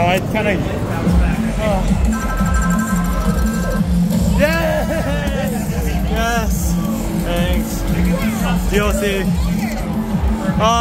know. I kind of. Oh. Yes! Yes! Thanks. DLC. Oh.